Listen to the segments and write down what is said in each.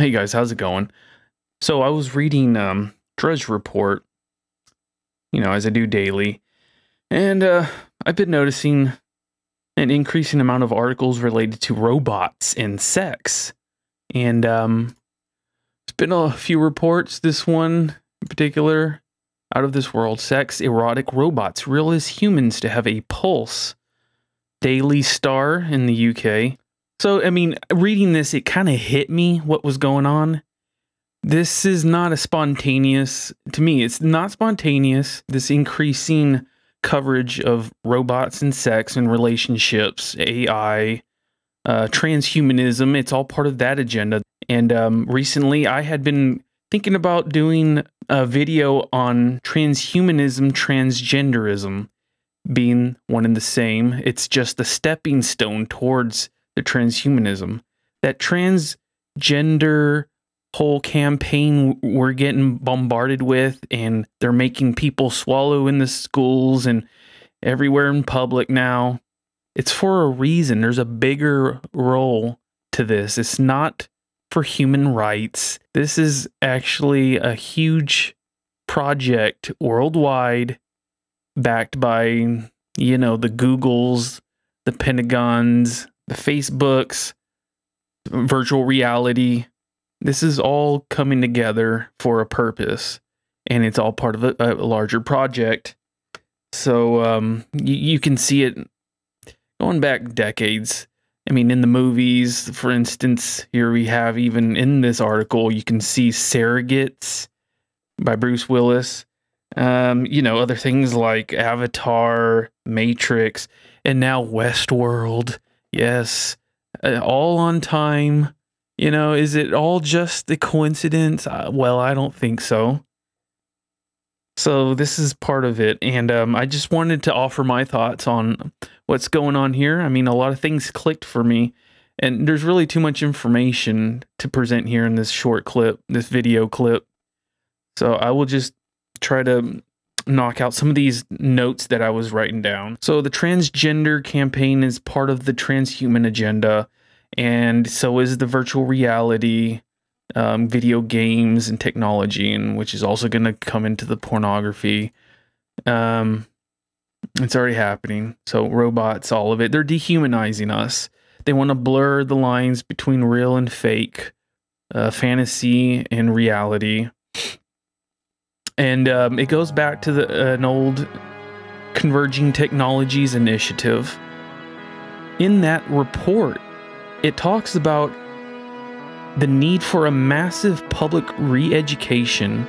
Hey guys, how's it going? So I was reading um Drudge Report, you know, as I do daily, and uh I've been noticing an increasing amount of articles related to robots and sex. And um there's been a few reports, this one in particular, out of this world, sex, erotic robots, real as humans to have a pulse. Daily Star in the UK. So, I mean, reading this, it kind of hit me what was going on. This is not a spontaneous, to me, it's not spontaneous. This increasing coverage of robots and sex and relationships, AI, uh, transhumanism, it's all part of that agenda. And um, recently, I had been thinking about doing a video on transhumanism, transgenderism being one and the same. It's just a stepping stone towards transhumanism. That transgender whole campaign we're getting bombarded with, and they're making people swallow in the schools and everywhere in public now. It's for a reason. There's a bigger role to this. It's not for human rights. This is actually a huge project worldwide backed by, you know, the Googles, the Pentagons, the Facebooks, virtual reality. This is all coming together for a purpose, and it's all part of a, a larger project. So um, you, you can see it going back decades. I mean, in the movies, for instance, here we have even in this article, you can see Surrogates by Bruce Willis. Um, you know, other things like Avatar, Matrix, and now Westworld. Yes, uh, all on time. You know, is it all just a coincidence? Uh, well, I don't think so. So this is part of it, and um, I just wanted to offer my thoughts on what's going on here. I mean, a lot of things clicked for me, and there's really too much information to present here in this short clip, this video clip. So I will just try to knock out some of these notes that I was writing down. So the transgender campaign is part of the transhuman agenda, and so is the virtual reality, um, video games, and technology, and which is also going to come into the pornography. Um, it's already happening. So robots, all of it, they're dehumanizing us. They want to blur the lines between real and fake, uh, fantasy and reality and um, it goes back to the, an old converging technologies initiative. In that report it talks about the need for a massive public re-education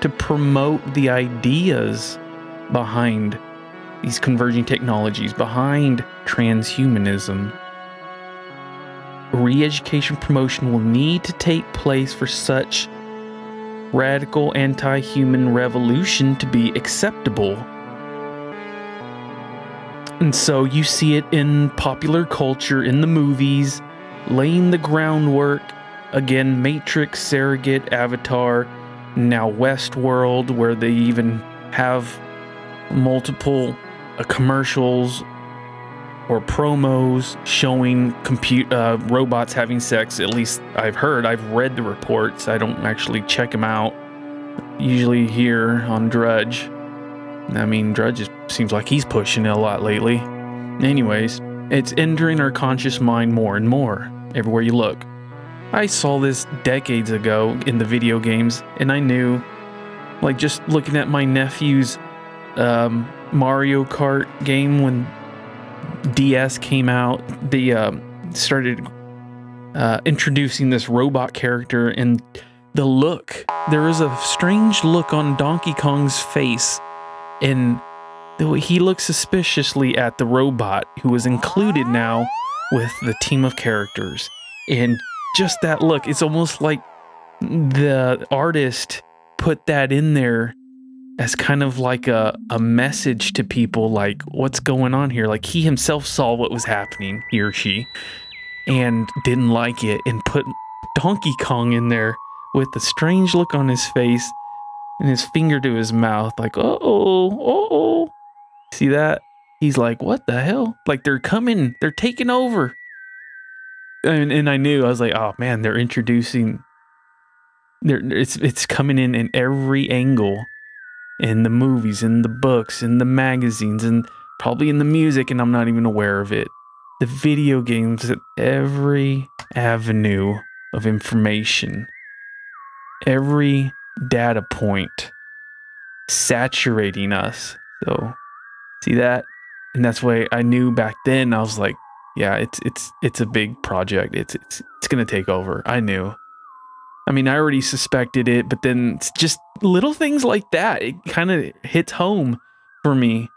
to promote the ideas behind these converging technologies behind transhumanism. Re-education promotion will need to take place for such radical anti human revolution to be acceptable. And so you see it in popular culture, in the movies, laying the groundwork. Again, Matrix, Surrogate, Avatar, now Westworld, where they even have multiple uh, commercials or promos showing compute uh, robots having sex. At least I've heard. I've read the reports. I don't actually check them out. Usually here on Drudge. I mean, Drudge seems like he's pushing it a lot lately. Anyways, it's entering our conscious mind more and more everywhere you look. I saw this decades ago in the video games, and I knew, like, just looking at my nephew's um, Mario Kart game when DS came out, they um, started uh, introducing this robot character, and the look. There is a strange look on Donkey Kong's face, and the he looks suspiciously at the robot who is included now with the team of characters, and just that look, it's almost like the artist put that in there as kind of like a, a message to people like what's going on here? Like he himself saw what was happening he or she and didn't like it and put donkey kong in there with a strange look on his face and his finger to his mouth like uh-oh uh-oh. See that? He's like what the hell? Like they're coming they're taking over. And, and i knew i was like oh man they're introducing there it's it's coming in in every angle in the movies in the books in the magazines and probably in the music and i'm not even aware of it. The video games at every avenue of information every data point saturating us. So see that? And that's why i knew back then i was like yeah it's it's it's a big project. It's it's it's gonna take over. I knew I mean, I already suspected it, but then it's just little things like that. It kind of hits home for me.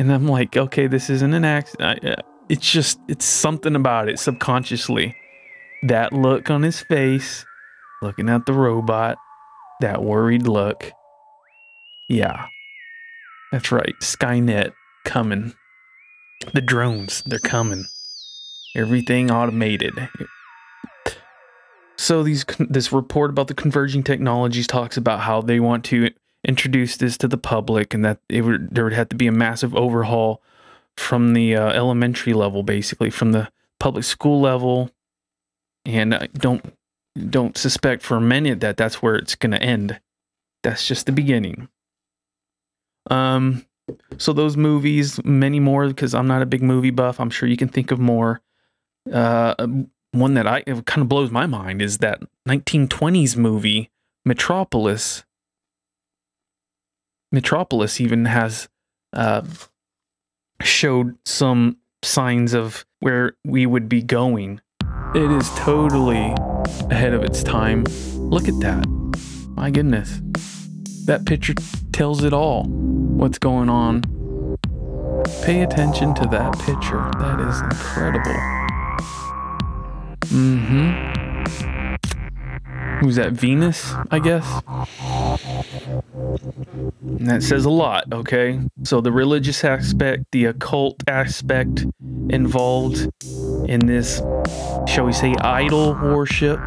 And I'm like, okay, this isn't an accident. Uh, it's just, it's something about it subconsciously. That look on his face, looking at the robot, that worried look. Yeah, that's right. Skynet coming. The drones, they're coming. Everything automated. So these this report about the converging technologies talks about how they want to introduce this to the public and that it would there would have to be a massive overhaul from the uh, elementary level basically from the public school level and I don't don't suspect for a minute that that's where it's going to end. That's just the beginning. Um so those movies, many more because I'm not a big movie buff. I'm sure you can think of more. Uh, one that I kind of blows my mind is that 1920s movie Metropolis. Metropolis even has uh, showed some signs of where we would be going. It is totally ahead of its time. Look at that. My goodness. That picture tells it all. What's going on? Pay attention to that picture. That is incredible. Mm-hmm. Who's that? Venus, I guess? And that says a lot, okay? So the religious aspect, the occult aspect involved in this, shall we say, idol worship,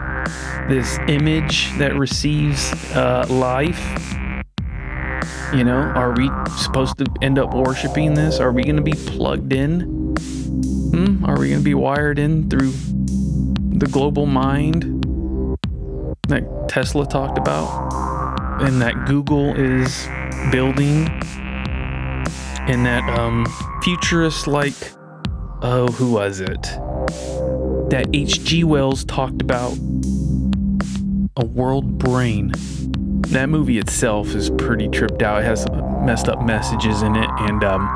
this image that receives uh, life. You know, are we supposed to end up worshiping this? Are we going to be plugged in? Hmm? Are we going to be wired in through the global mind that Tesla talked about and that Google is building and that um futurist like oh who was it? That H.G. Wells talked about a world brain. That movie itself is pretty tripped out. It has messed up messages in it and um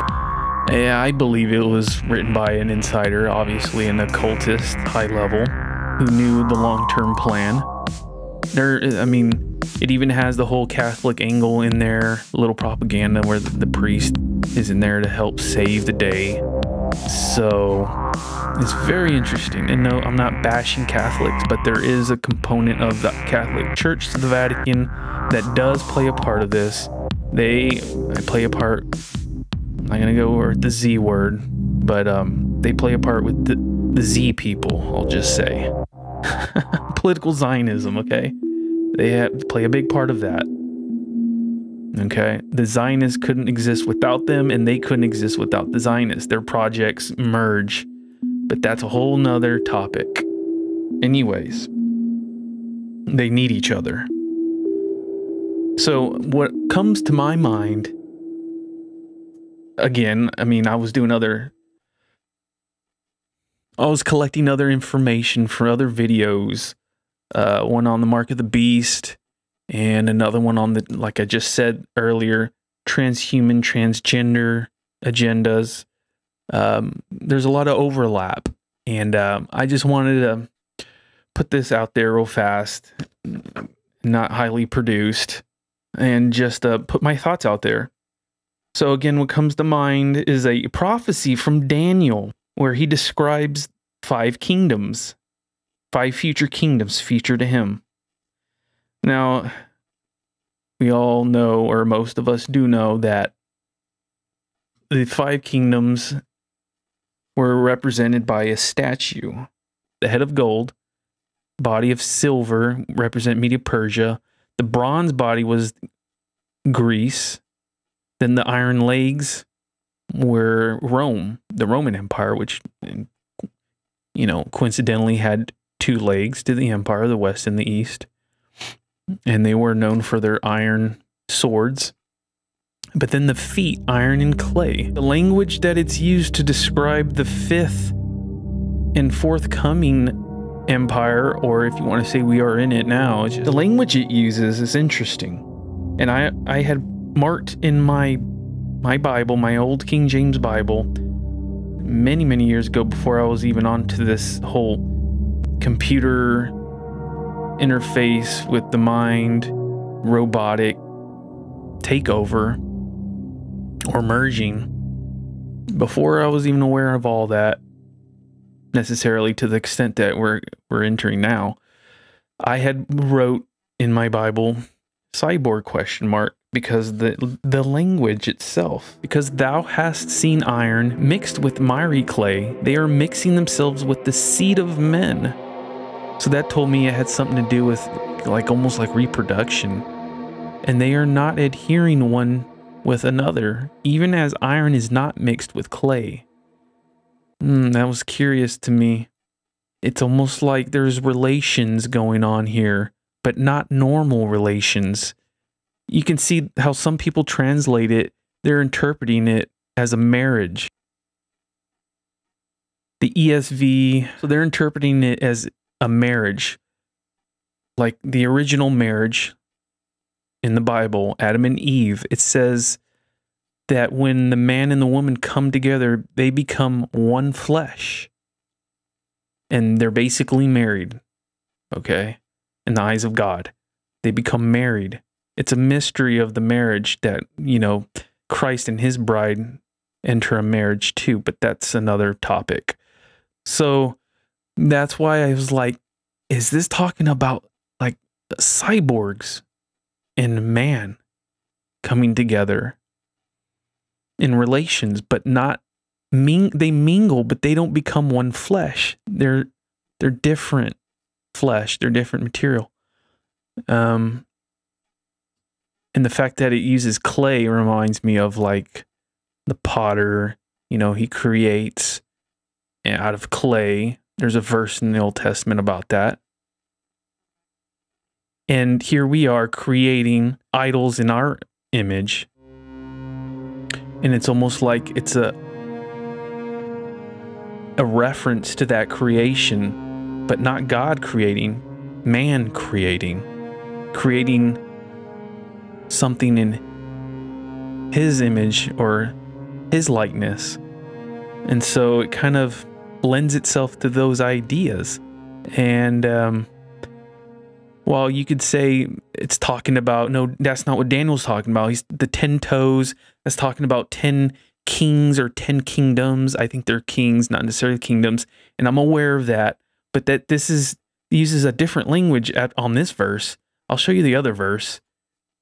yeah, I believe it was written by an insider, obviously an occultist, high level who knew the long-term plan. There, I mean, it even has the whole Catholic angle in there, little propaganda where the, the priest is in there to help save the day. So it's very interesting. And no, I'm not bashing Catholics, but there is a component of the Catholic Church to the Vatican that does play a part of this. They play a part. I'm not gonna go over the Z word, but um, they play a part with the, the Z people. I'll just say. Political Zionism, okay? They have, play a big part of that. Okay? The Zionists couldn't exist without them, and they couldn't exist without the Zionists. Their projects merge. But that's a whole nother topic. Anyways, they need each other. So, what comes to my mind, again, I mean, I was doing other I was collecting other information for other videos. Uh, one on the mark of the beast, and another one on the, like I just said earlier, transhuman, transgender agendas. Um, there's a lot of overlap, and um, I just wanted to put this out there real fast, not highly produced, and just uh, put my thoughts out there. So, again, what comes to mind is a prophecy from Daniel where he describes five kingdoms, five future kingdoms future to him. Now, we all know, or most of us do know, that the five kingdoms were represented by a statue the head of gold, body of silver, represent Media Persia. The bronze body was Greece. Then the iron legs were Rome, the Roman Empire, which, you know, coincidentally had two legs to the empire, the west and the east. and they were known for their iron swords. But then the feet, iron and clay. The language that it's used to describe the fifth and forthcoming empire, or if you want to say we are in it now, the language it uses is interesting. And I, I had marked in my my Bible, my old King James Bible, many, many years ago before I was even onto this whole computer interface with the mind, robotic takeover or merging. Before I was even aware of all that, necessarily to the extent that we're we're entering now, I had wrote in my Bible cyborg question mark because the the language itself. Because thou hast seen iron mixed with miry clay they are mixing themselves with the seed of men. So that told me it had something to do with like almost like reproduction. And they are not adhering one with another even as iron is not mixed with clay. Mm, that was curious to me. It's almost like there's relations going on here but not normal relations you can see how some people translate it, they're interpreting it as a marriage. The ESV, so they're interpreting it as a marriage. Like the original marriage in the Bible, Adam and Eve, it says that when the man and the woman come together, they become one flesh. And they're basically married, okay, in the eyes of God. They become married it's a mystery of the marriage that, you know, Christ and his bride enter a marriage too, but that's another topic. So that's why I was like, is this talking about like cyborgs and man coming together in relations, but not ming they mingle, but they don't become one flesh. They're they're different flesh, they're different material. Um and the fact that it uses clay reminds me of like the potter you know he creates eh, out of clay. There's a verse in the old testament about that. And here we are creating idols in our image. And it's almost like it's a a reference to that creation but not god creating man creating. Creating something in his image or his likeness. And so it kind of lends itself to those ideas. And um, while you could say it's talking about, no, that's not what Daniel's talking about. He's the 10 toes. That's talking about 10 kings or 10 kingdoms. I think they're kings, not necessarily kingdoms. And I'm aware of that. But that this is uses a different language at, on this verse. I'll show you the other verse.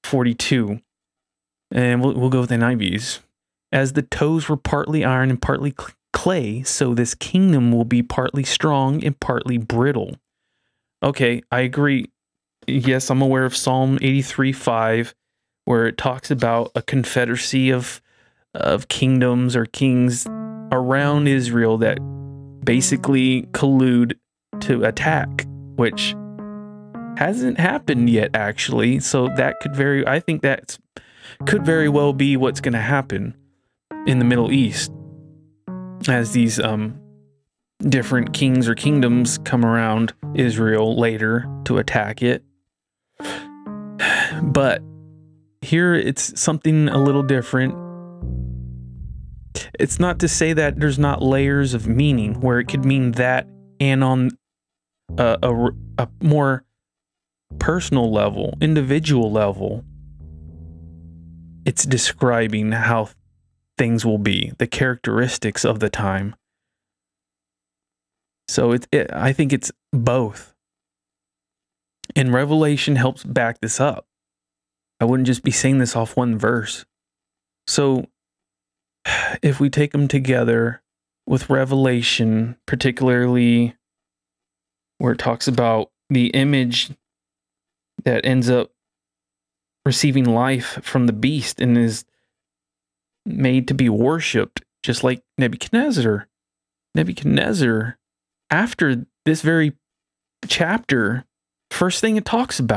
42. And we'll, we'll go with the NIVs. As the toes were partly iron and partly clay, so this kingdom will be partly strong and partly brittle. Okay, I agree. Yes, I'm aware of Psalm 83 5, where it talks about a confederacy of, of kingdoms or kings around Israel that basically collude to attack, which hasn't happened yet actually. So that could very i think that could very well be what's going to happen in the middle east as these um different kings or kingdoms come around israel later to attack it. But here it's something a little different. It's not to say that there's not layers of meaning where it could mean that and on a, a, a more personal level, individual level, it's describing how things will be, the characteristics of the time. So it, it I think it's both. And Revelation helps back this up. I wouldn't just be saying this off one verse. So if we take them together with Revelation, particularly where it talks about the image that ends up receiving life from the beast and is made to be worshipped, just like Nebuchadnezzar. Nebuchadnezzar, after this very chapter, first thing it talks about